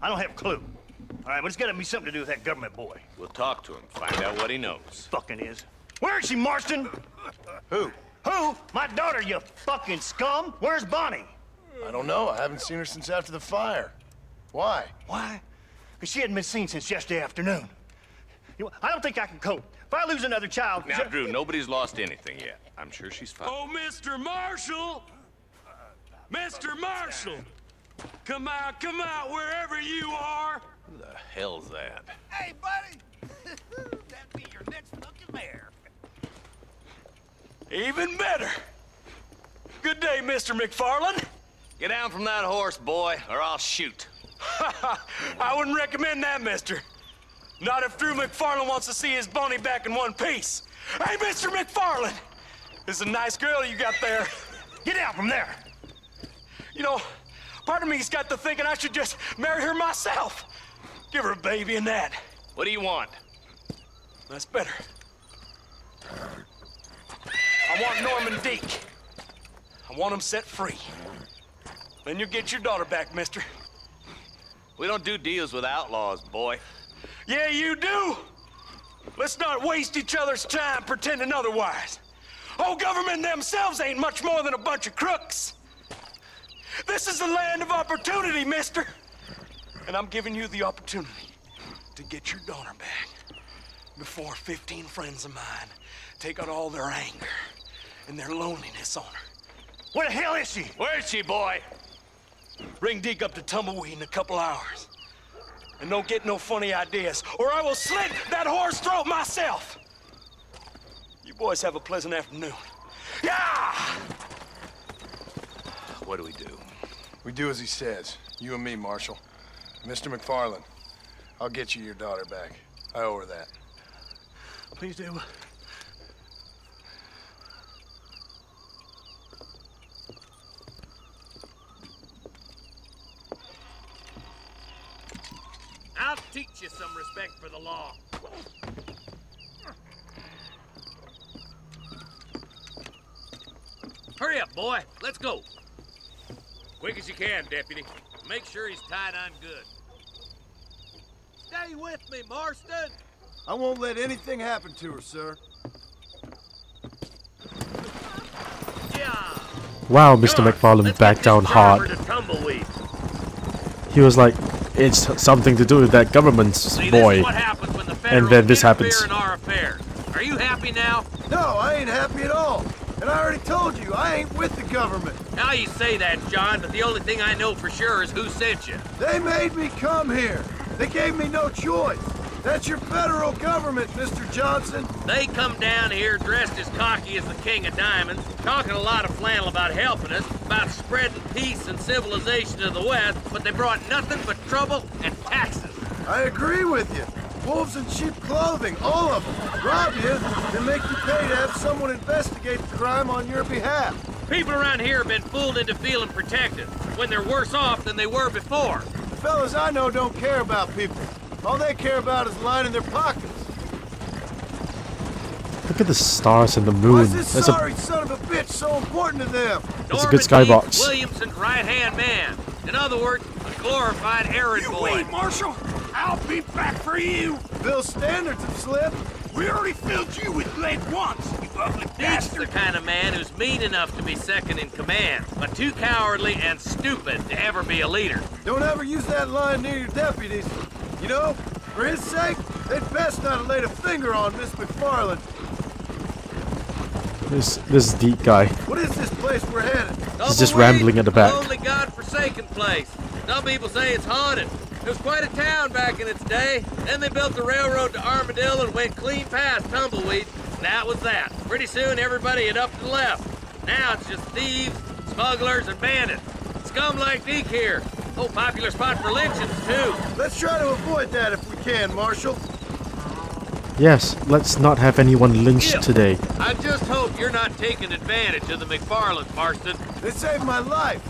I don't have a clue. All right, but it's gotta be something to do with that government boy. We'll talk to him, find out what he knows. Fucking is. Where is she, Marston? Who? Who? My daughter, you fucking scum. Where's Bonnie? I don't know. I haven't seen her since after the fire. Why? Why? Because she hadn't been seen since yesterday afternoon. You know, I don't think I can cope. If I lose another child... Now, Drew, nobody's lost anything yet. I'm sure she's fine. Oh, Mr. Marshall! Mr. Marshall! Come out, come out, wherever you are! Who the hell's that? Hey, buddy! That'd be your next looking mare. Even better! Good day, Mr. MacFarlane. Get down from that horse, boy, or I'll shoot. I wouldn't recommend that, mister. Not if Drew MacFarlane wants to see his Bonnie back in one piece. Hey, Mr. MacFarlane! This is a nice girl you got there. Get out from there! You know, part of me's got to thinking I should just marry her myself. Give her a baby and that. What do you want? That's better. I want Norman Deek. I want him set free. Then you'll get your daughter back, mister. We don't do deals with outlaws, boy. Yeah, you do! Let's not waste each other's time pretending otherwise. Oh, government themselves ain't much more than a bunch of crooks. This is the land of opportunity, mister. And I'm giving you the opportunity to get your daughter back before 15 friends of mine take out all their anger and their loneliness on her. Where the hell is she? Where is she, boy? Bring Deek up to Tumbleweed in a couple hours. And don't get no funny ideas, or I will slit that whore's throat myself! You boys have a pleasant afternoon. Yeah! What do we do? We do as he says. You and me, Marshal. Mr. MacFarlane, I'll get you your daughter back. I owe her that. Please do. I'll teach you some respect for the law. Hurry up, boy. Let's go. Quick as you can, deputy. Make sure he's tied on good. Stay with me, Marston. I won't let anything happen to her, sir. Yeah. Wow, Mr. MacFarlane backed down hard. He was like, it's something to do with that government's See, boy. This what happens when the And then this happens. in our affairs. Are you happy now? No, I ain't happy at all. And I already told you, I ain't with the government. Now you say that, John, but the only thing I know for sure is who sent you. They made me come here. They gave me no choice. That's your federal government, Mr. Johnson. They come down here dressed as cocky as the King of Diamonds, talking a lot of flannel about helping us, about spreading peace and civilization to the West, but they brought nothing but trouble and taxes. I agree with you. Wolves in cheap clothing, all of them. Rob you and make you pay to have someone investigate the crime on your behalf. People around here have been fooled into feeling protected, when they're worse off than they were before. The fellas I know don't care about people. All they care about is lining their pockets. Look at the stars and the Why moon. is this There's a, sorry son of a bitch so important to them? it's a good skybox. Williamson's right-hand man. In other words, a glorified errand You boy. wait, Marshal. I'll be back for you. Bill's standards have slipped. We already filled you with lead once, you ugly Deek's the kind of man who's mean enough to be second in command, but too cowardly and stupid to ever be a leader. Don't ever use that line near your deputies. You know, for his sake, they'd best not have laid a finger on Miss MacFarlane. this this deep guy. What is this place we're headed? He's just Tumbleweed, rambling at the back. A lonely, godforsaken place. Some people say it's haunted. It was quite a town back in its day. Then they built the railroad to Armadillo and went clean past Tumbleweed. And that was that. Pretty soon everybody had up and left. Now it's just thieves, smugglers, and bandits. Scum like Deek here. Oh, popular spot for lynchings, too. Let's try to avoid that if we can, Marshal. Yes, let's not have anyone lynched Yeah. today. I just hope you're not taking advantage of the MacFarlane, Marston. They saved my life.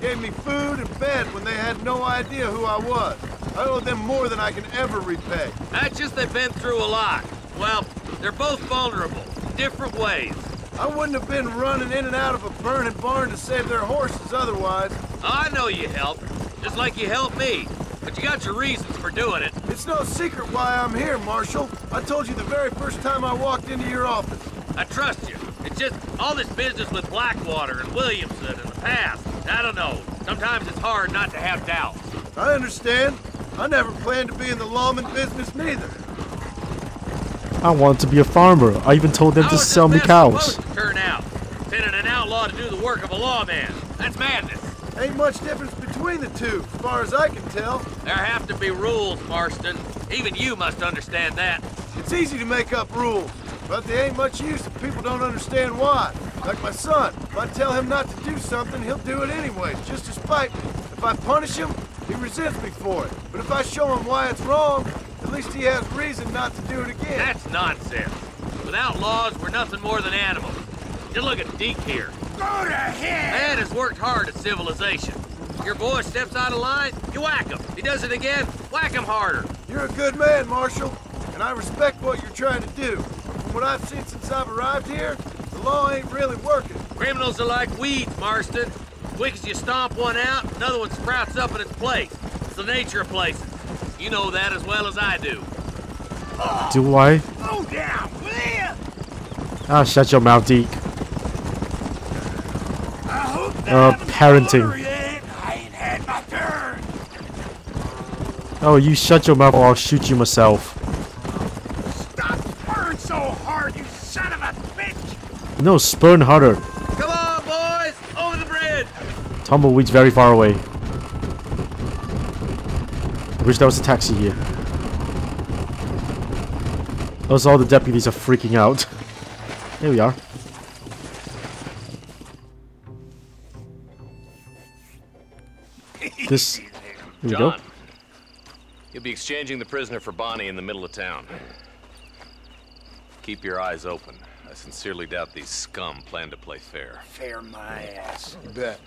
Gave me food and bed when they had no idea who I was. I owe them more than I can ever repay. That's just they've been through a lot. Well, they're both vulnerable, different ways. I wouldn't have been running in and out of a burning barn to save their horses otherwise. I know you helped, just like you helped me. but you got your reasons for doing it. It's no secret why I'm here, Marshal. I told you the very first time I walked into your office. I trust you. It's just all this business with Blackwater and Williamson in the past. I don't know. Sometimes it's hard not to have doubts. I understand. I never planned to be in the lawman business neither. I wanted to be a farmer. I even told them How to sell me cows. to turn out? Sending an outlaw to do the work of a lawman. That's madness. Ain't much difference between the two, as far as I can tell. There have to be rules, Marston. Even you must understand that. It's easy to make up rules, but they ain't much use if people don't understand why. Like my son, if I tell him not to do something, he'll do it anyway, just to spite me. If I punish him, he resents me for it. But if I show him why it's wrong, at least he has reason not to do it again. That's nonsense. Without laws, we're nothing more than animals. Just look at Deek here. Go to hell! Man has worked hard at civilization. Your boy steps out of line, you whack him. He does it again, whack him harder. You're a good man, Marshal, and I respect what you're trying to do. From what I've seen since I've arrived here, the law ain't really working. Criminals are like weeds, Marston. Quick as you stomp one out, another one sprouts up in its place. It's the nature of places. You know that as well as I do. Do I? Go down, will? Ah, shut your mouth, Deek. Uh, parenting. over yet. I ain't had my turn. Oh, you shut your mouth or I'll shoot you myself. Stop spurring so hard, you son of a bitch! No, spurn harder. Come on, boys! Over the bridge! Tumbleweed's very far away. I wish there was a taxi here. Also, all the deputies are freaking out. Here we are. This. Here we go. John, you'll be exchanging the prisoner for Bonnie in the middle of town. Keep your eyes open. I sincerely doubt these scum plan to play fair. Fair my ass. You bet.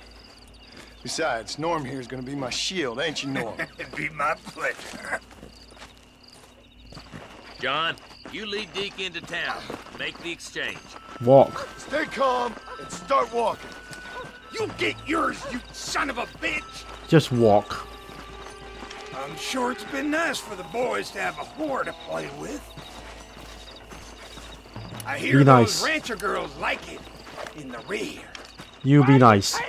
Besides, Norm here's gonna be my shield, ain't you, Norm? It'd be my pleasure. John, you lead Deek into town. Make the exchange. Walk. Stay calm and start walking. You get yours, you son of a bitch! Just walk. I'm sure it's been nice for the boys to have a whore to play with. I hear Be those nice. rancher girls like it in the rear. You be nice. Taking so damn long.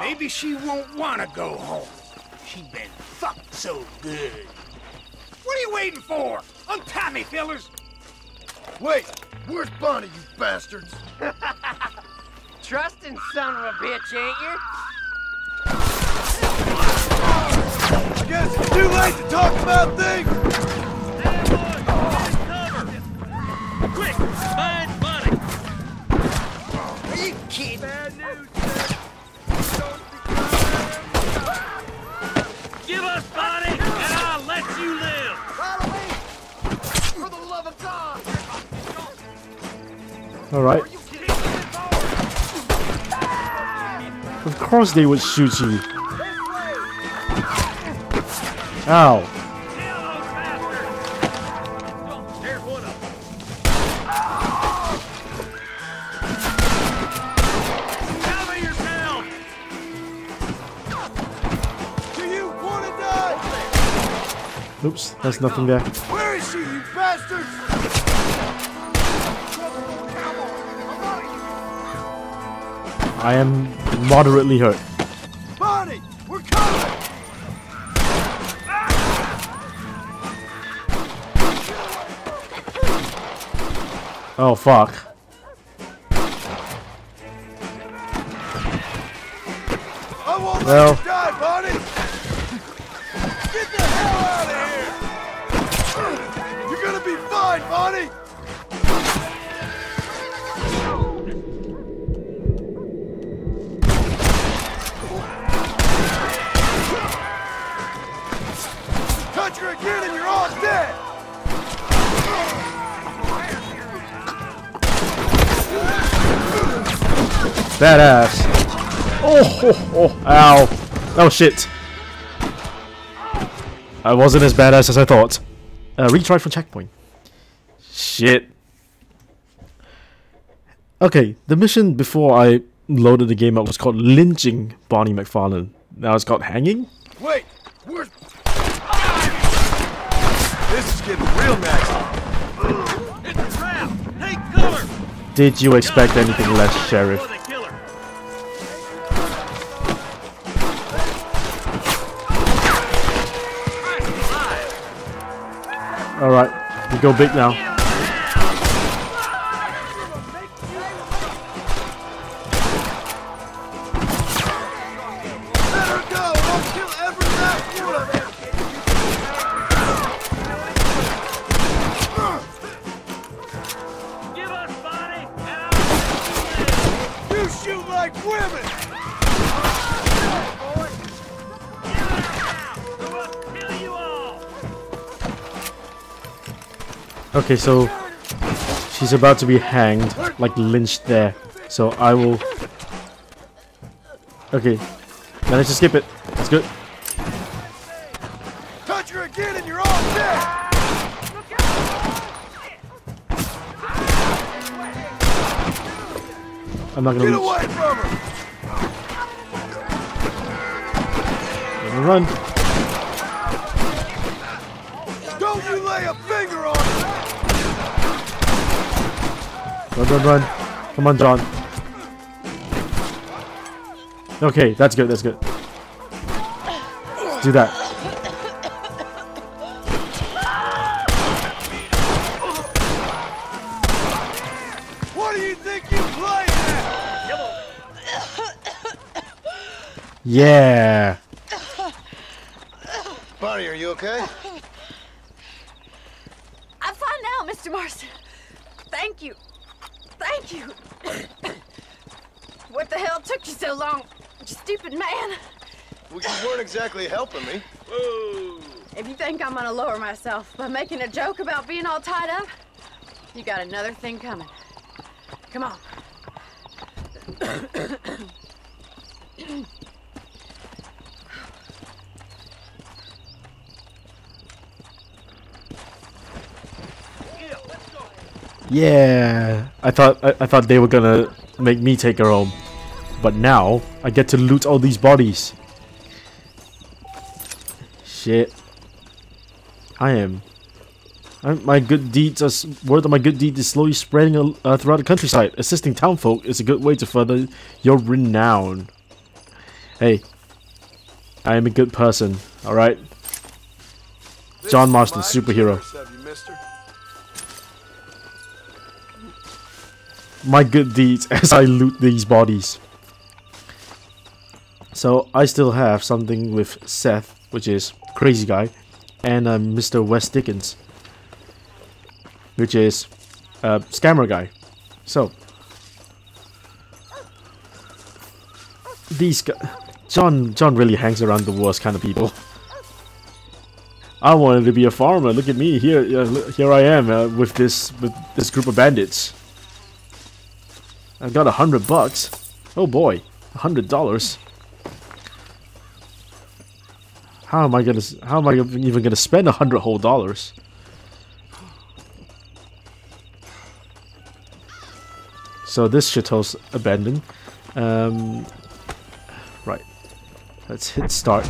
Maybe she won't want to go home. She been fucked so good. What are you waiting for? Untie me, fellers. Wait, where's Bonnie, you bastards? Trusting son of a bitch, ain't you? I guess it's too late to talk about things. Quick! Find Bonnie! Are you kidding? Give I'll you live! Follow me! For the love of God! Alright. Of course they would shoot you. Ow. There's nothing there. Where is she, you bastards? I am moderately hurt. Bonnie, we're coming! Oh fuck. I won't Well. let you die, Bonnie! Get the hell out again and you're all dead! Badass. Oh, oh, oh, ow. Oh shit. I wasn't as badass as I thought. Uh, retry from checkpoint. Shit. Okay, the mission before I loaded the game up was called lynching Bonnie MacFarlane. Now it's called hanging? Wait, Where's... This is getting real nasty. It's a trap! Take cover! Did you expect anything less, Sheriff? Alright, we go big now. Okay, so she's about to be hanged, like lynched there. So I will. Okay, managed to skip it. That's good. Touch her again and you're all dead! I'm not gonna Get away from her! Me run. Run, run, run. Come on, John. Okay, that's good, that's good. Do that. What do you think you playing at? Yeah. Bonnie, are you okay? I'm fine now, Mr. Marston. Thank you. Thank you. what the hell took you so long, you stupid man? Well, you weren't exactly helping me. If you think I'm gonna lower myself by making a joke about being all tied up, you got another thing coming. Come on. Yeah. I thought I, I thought they were gonna make me take her home. But now I get to loot all these bodies. Shit. I am. I'm, my good deeds are word of my good deed is slowly spreading uh, throughout the countryside. Assisting townfolk is a good way to further your renown. Hey, I am a good person. All right. This John Marston, superhero. My good deeds as I loot these bodies. So I still have something with Seth, which is crazy guy, and uh, Mr. West Dickens, which is uh, scammer guy. So these John John really hangs around the worst kind of people. I wanted to be a farmer. Look at me here. Here I am uh, with this with this group of bandits. I got a hundred bucks. Oh boy, a hundred dollars. How am I gonna? How am I even gonna spend a hundred whole dollars? So this shithole's abandoned. Um, right. Let's hit start.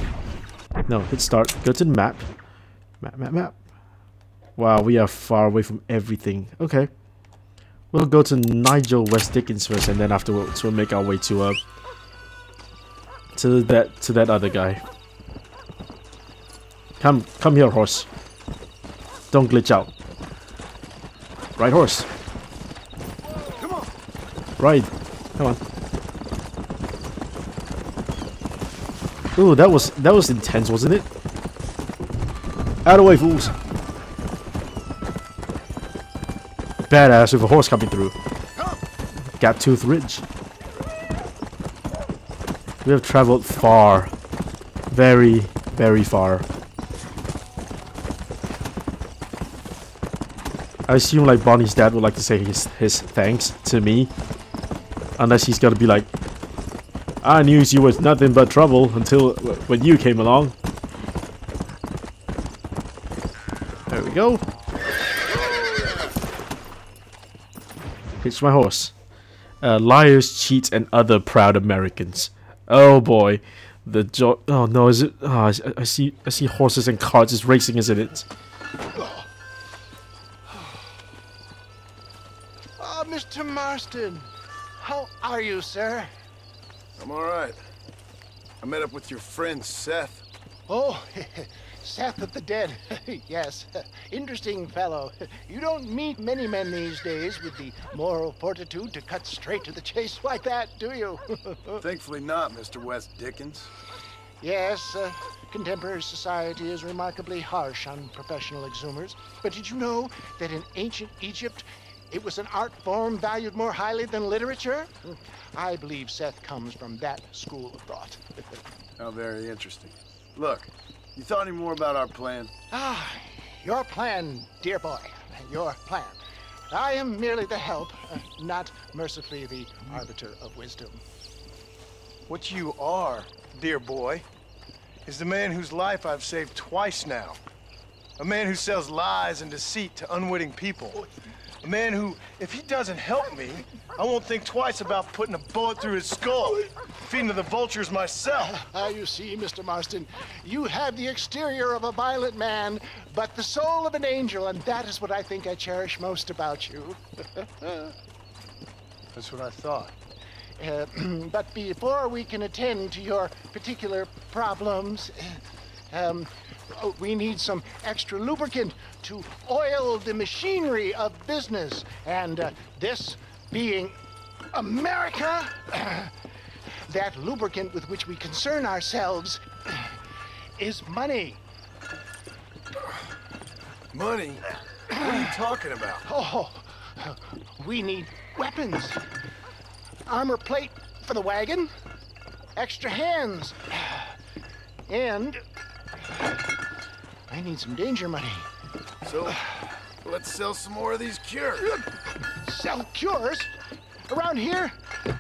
No, hit start. Go to the map. Map, map, map. Wow, we are far away from everything. Okay. We'll go to Nigel West Dickens first, and then afterwards we'll make our way to uh to that to that other guy. Come, come here, horse. Don't glitch out. Right, horse. Come on! Ride. Come on. Ooh, that was that was intense, wasn't it? Out of the way, fools. Badass with a horse coming through. Gap Tooth Ridge. We have traveled far. Very, very far. I assume like Bonnie's dad would like to say his his thanks to me. Unless he's gonna be like, I knew you was nothing but trouble until when you came along. There we go. Hitch my horse. Uh, liars, cheats, and other proud Americans. Oh boy, The jo- Oh no, is it? Oh, I, I see. I see horses and carts is racing, isn't it? Ah, Mr. Marston. How are you, sir? I'm all right. I met up with your friend Seth. Oh, Seth of the Dead. yes, interesting fellow. You don't meet many men these days with the moral fortitude to cut straight to the chase like that, do you? Thankfully not, Mr. West Dickens. yes, uh, contemporary society is remarkably harsh on professional exhumers. But did you know that in ancient Egypt, it was an art form valued more highly than literature? I believe Seth comes from that school of thought. How very interesting. Look, you thought any more about our plan? Ah, your plan, dear boy. Your plan. I am merely the help, uh, not mercifully the arbiter of wisdom. What you are, dear boy, is the man whose life I've saved twice now. A man who sells lies and deceit to unwitting people. A man who, if he doesn't help me, I won't think twice about putting a bullet through his skull, feeding to the vultures myself. Ah, you see, Mr. Marston, you have the exterior of a violent man, but the soul of an angel, and that is what I think I cherish most about you. That's what I thought. Uh, but before we can attend to your particular problems, um, oh, we need some extra lubricant to oil the machinery of business. And uh, this being America, that lubricant with which we concern ourselves is money. Money? What are you talking about? Oh, we need weapons. Armor plate for the wagon, extra hands, and I need some danger money. So, let's sell some more of these cures. Sell cures? Around here?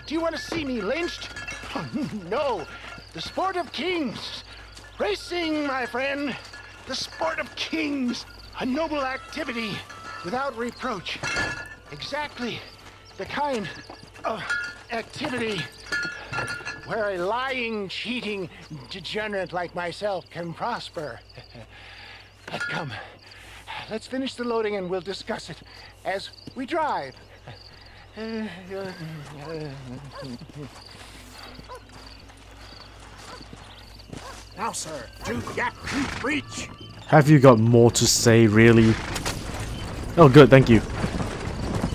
Do you want to see me lynched? Oh, no. The sport of kings. Racing, my friend. The sport of kings. A noble activity without reproach. Exactly the kind of activity where a lying, cheating degenerate like myself can prosper. But come, let's finish the loading and we'll discuss it as we drive. Now, sir, to Gap Creek Breach. Have you got more to say, really? Oh, good, thank you.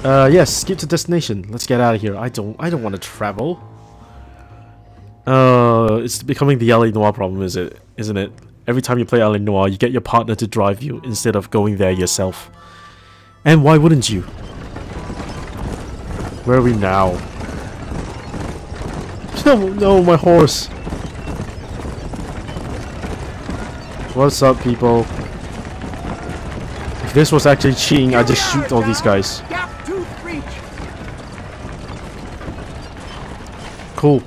Uh, yes, skip to destination. Let's get out of here. I don't, I don't want to travel. Uh, it's becoming the L.A. Noire problem, is it? Isn't it? Every time you play L.A. Noire, you get your partner to drive you instead of going there yourself. And why wouldn't you? Where are we now? No, no, my horse. What's up, people? If this was actually cheating, I'd just shoot all these guys. Gap Tooth Breach. Cool.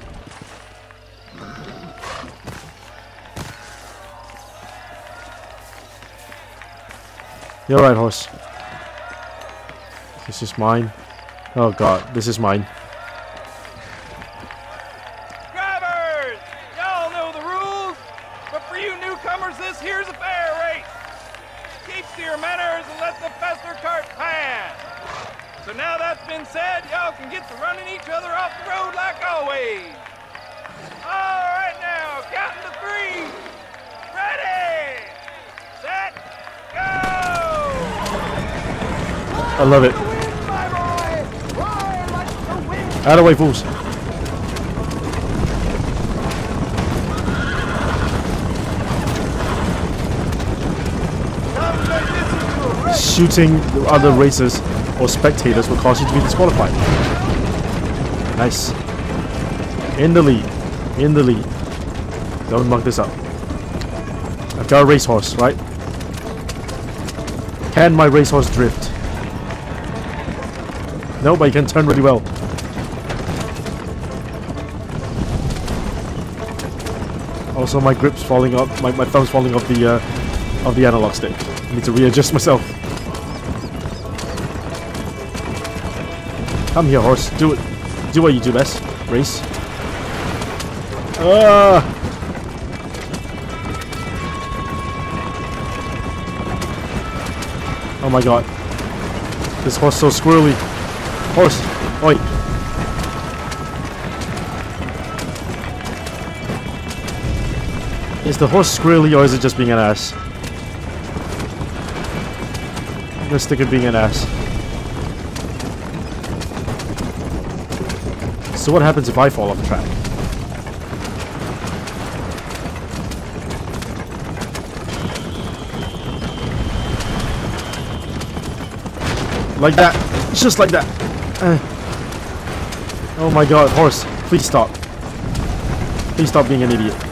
You're right, horse. This is mine. Oh god, this is mine. Drivers! Y'all know the rules, but for you newcomers, this here's a fair race. Keep to your manners and let the faster cart pass. So now that's been said, y'all can get to running each other off the road like always. All right now, counting to three. I love it. Out of the way, fools. Shooting other racers or spectators will cause you to be disqualified. Nice. In the lead. In the lead. Don't muck this up. I've got a racehorse, right? Can my racehorse drift? No, but he can turn really well. Also, my grip's falling off, my, my thumb's falling off the, uh, of the analog stick. I need to readjust myself. Come here, horse. Do it. Do what you do best. Race. Ah! Oh my god. This horse so squirrely. Horse. Oi. Is the horse squirrely or is it just being an ass? Gonna stick it being an ass. So what happens if I fall off the track? Like that. Just like that. Uh. Oh my god, horse. Please stop. Please stop being an idiot.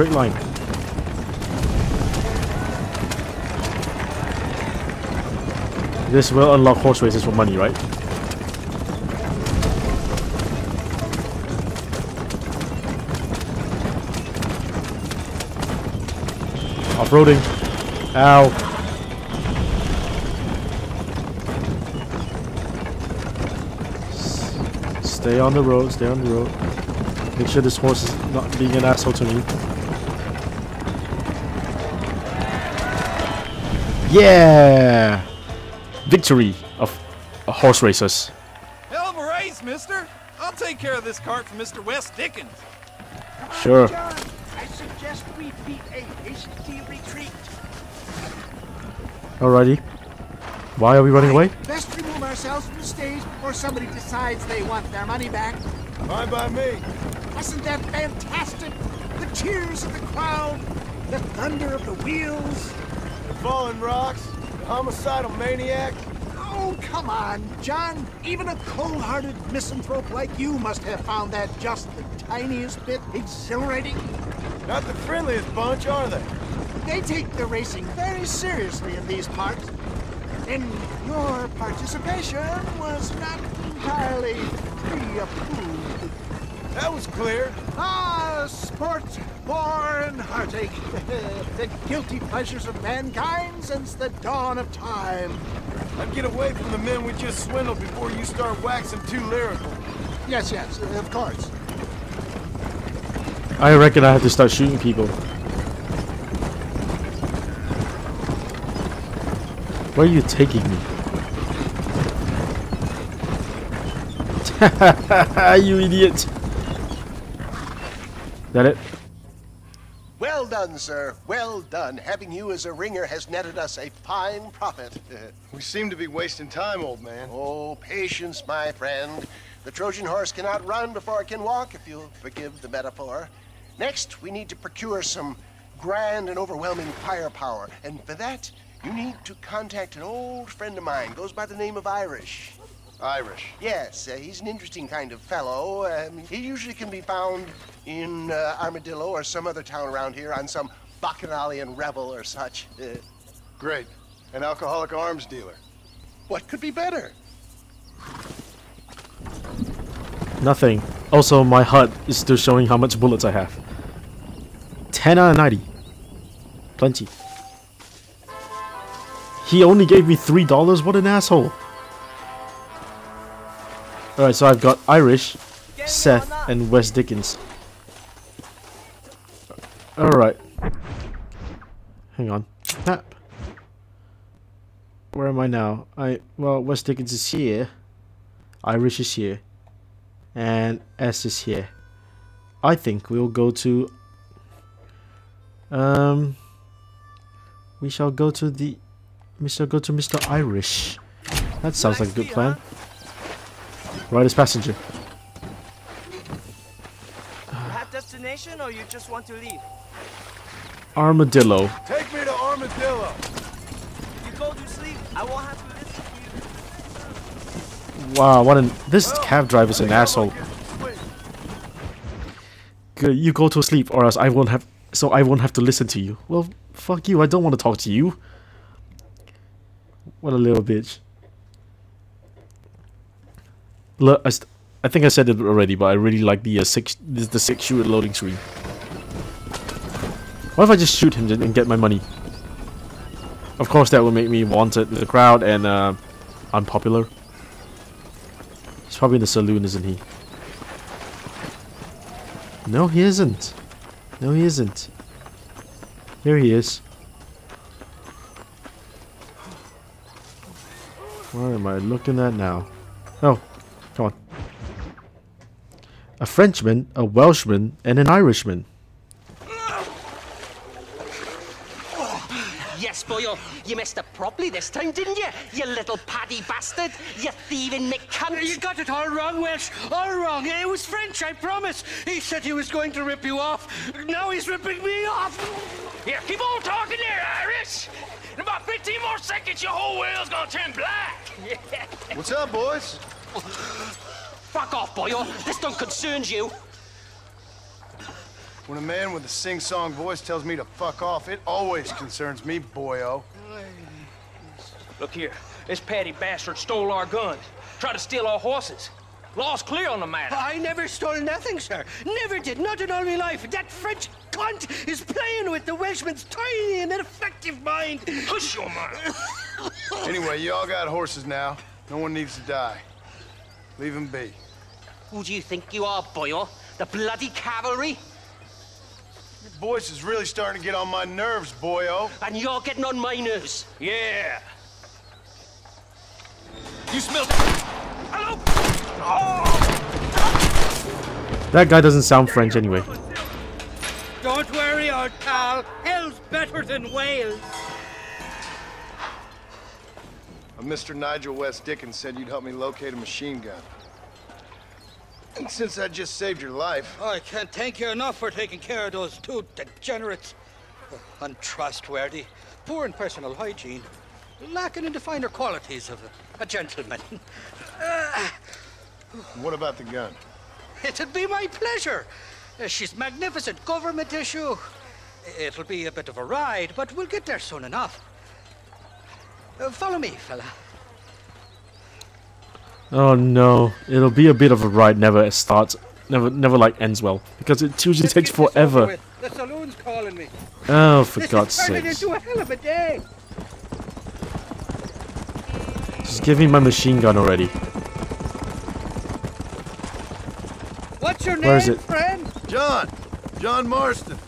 Straight line. This will unlock horse races for money, right? Off-roading. Ow. Stay on the road, stay on the road. Make sure this horse is not being an asshole to me. Yeah! Victory of uh, horse racers. Hell of a race, mister. I'll take care of this cart for Mr. West Dickens. Sure. John, I suggest we beat a hasty retreat. Alrighty. Why are we running away? Best remove ourselves from the stage before somebody decides they want their money back. Fine by me. Wasn't that fantastic? The cheers of the crowd, the thunder of the wheels. Falling rocks, the homicidal maniac. Oh, come on, John. Even a cold-hearted misanthrope like you must have found that just the tiniest bit exhilarating. Not the friendliest bunch, are they? They take the racing very seriously in these parts. And your participation was not entirely pre-approved. That was clear. Ah, sport, war, and heartache. the guilty pleasures of mankind since the dawn of time. I'd get away from the men we just swindled before you start waxing too lyrical. Yes, yes, of course. I reckon I have to start shooting people. Where are you taking me? you idiot! That it? Well done, sir. Well done. Having you as a ringer has netted us a fine profit. we seem to be wasting time, old man. Oh, patience, my friend. The Trojan horse cannot run before it can walk, if you'll forgive the metaphor. Next, we need to procure some grand and overwhelming firepower. And for that, you need to contact an old friend of mine. Goes by the name of Irish. Irish? Yes, uh, he's an interesting kind of fellow. Um, he usually can be found in uh, Armadillo or some other town around here on some bacchanalian revel or such. Uh, Great. An alcoholic arms dealer. what could be better? Nothing. Also, my HUD is still showing how much bullets I have. 10 out of 90. Plenty. He only gave me $3? What an asshole. Alright, so I've got Irish, Seth, and Wes Dickens. Alright. Hang on. Map. Where am I now? I well, Wes Dickens is here. Irish is here. And S is here. I think we'll go to um we shall go to the we shall go to Mr. Irish. That sounds like a good plan. Right as passenger. Have destination or you just want to leave? Armadillo. Take me to Armadillo. You go to sleep. I won't have to listen to you. Wow, what an this cab driver's an asshole. Good, you go to sleep or else I won't have so I won't have to listen to you. Well, fuck you. I don't want to talk to you. What a little bitch. I I think I said it already, but I really like the uh, six the, the six shoot loading screen. What if I just shoot him and get my money? Of course, that will make me wanted with the crowd and uh, unpopular. He's probably in the saloon, isn't he? No, he isn't. No, he isn't. Here he is. What am I looking at now? Oh. A Frenchman, a Welshman, and an Irishman. Yes, boyo, you messed up properly this time, didn't you? You little paddy bastard. You thieving McCunt. You got it all wrong, Welsh. All wrong. It was French, I promise. He said he was going to rip you off. Now he's ripping me off. Here, keep on talking there, Irish. In about 15 more seconds, your whole world's gonna turn black. What's up, boys? Fuck off, boyo. This don't concern you. When a man with a sing-song voice tells me to fuck off, it always concerns me, boyo. Look here, this Paddy bastard stole our guns, tried to steal our horses. Law's clear on the matter. I never stole nothing, sir. Never did. Not in all my life. That French cunt is playing with the Welshman's tiny and ineffective mind. Hush your mouth. Anyway, you all got horses now. No one needs to die. Leave him be. Who do you think you are, boyo? The bloody cavalry? Your voice is really starting to get on my nerves, boyo. And you're getting on my nerves. Yeah. You smell that? Hello? That guy doesn't sound French anyway. Don't worry, old pal. Hell's better than Wales. Mr. Nigel West Dickens said you'd help me locate a machine gun. And since I just saved your life, I can't thank you enough for taking care of those two degenerates. Untrustworthy, poor in personal hygiene, lacking in the finer qualities of a, a gentleman. Uh, what about the gun? it'd be my pleasure. Uh, she's magnificent government issue. It'll be a bit of a ride, but we'll get there soon enough. Uh, follow me, fella. Oh no, it'll be a bit of a ride. Never starts, never, never like ends well because it usually Let's takes get this over forever. The saloon's calling me. Oh, for this God's is turning into a hell of a day. Just give me my machine gun already. What's your Where is name, it? friend? John! John Marston.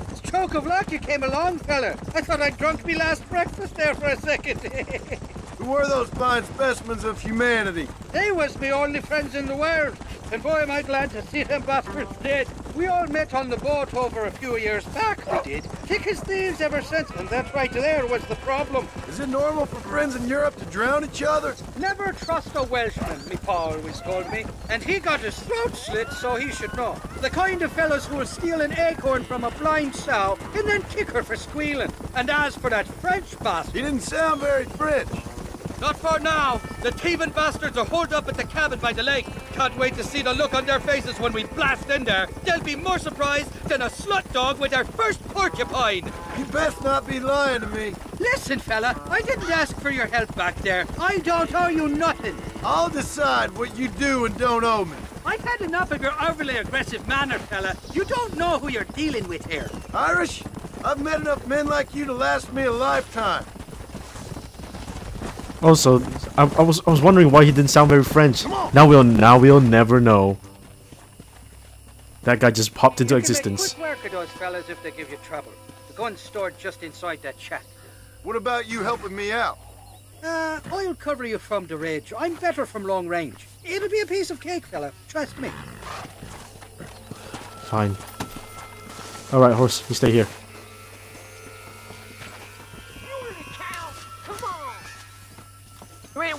Stroke of luck you came along, fella. I thought I'd drunk me last breakfast there for a second. Who were those fine specimens of humanity? they was me only friends in the world. And boy, am I glad to see them bastards dead. We all met on the boat over a few years back, we did. Thick as thieves ever since, and that's right there was the problem. Is it normal for friends in Europe to drown each other? Never trust a Welshman, me pa always told me. And he got his throat slit, so he should know. The kind of fellows who will steal an acorn from a blind sow and then kick her for squealing. And as for that French bastard... He didn't sound very French. Not for now. The thieving bastards are holed up at the cabin by the lake. Can't wait to see the look on their faces when we blast in there. They'll be more surprised than a slut dog with their first porcupine. You best not be lying to me. Listen, fella, I didn't ask for your help back there. I don't owe you nothing. I'll decide what you do and don't owe me. I've had enough of your overly aggressive manner, fella. You don't know who you're dealing with here. Irish, I've met enough men like you to last me a lifetime. Also, I, I was I was wondering why he didn't sound very French. Now we'll now we'll never know. That guy just popped into You can existence. Make quick work of those fellas if they give you trouble. The gun's stored just inside that shack. What about you helping me out? Uh, I'll cover you from the ridge. I'm better from long range. It'll be a piece of cake, fella. Trust me. Fine. All right, horse, you stay here.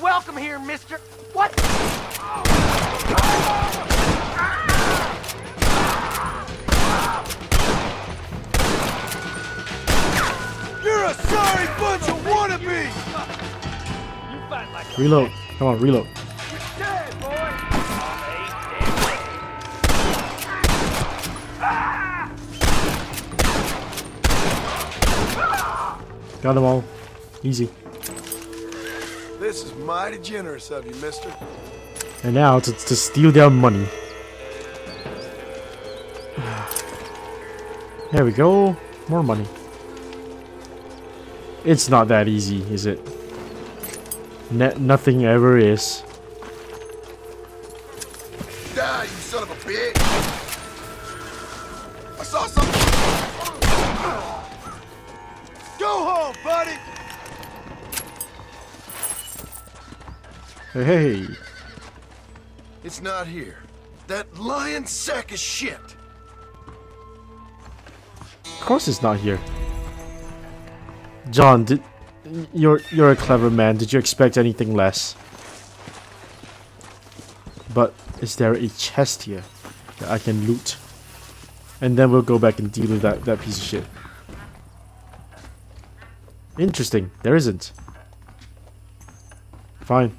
Welcome here, mister. What? You're a sorry bunch of wannabes! Reload. Come on, reload. Got them all. Easy. This is mighty generous of you, mister. And now to, to steal their money. There we go. More money. It's not that easy, is it? Ne nothing ever is. Hey, hey. It's not here. That lying sack of shit! Of course it's not here. John, did you're you're a clever man. Did you expect anything less? But is there a chest here that I can loot? And then we'll go back and deal with that, that piece of shit. Interesting. There isn't. Fine.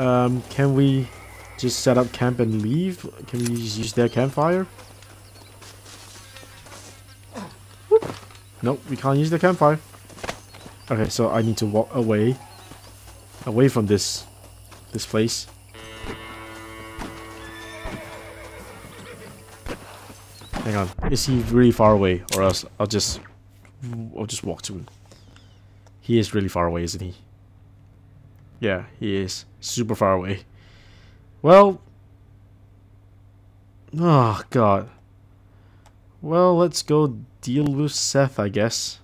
Um, can we just set up camp and leave? Can we just use their campfire? Nope, we can't use the campfire. Okay, so I need to walk away. Away from this this place. Hang on. Is he really far away? Or else I'll just I'll just walk to him. He is really far away, isn't he? Yeah, he is. Super far away. Well Oh god. Well, let's go deal with Seth, I guess.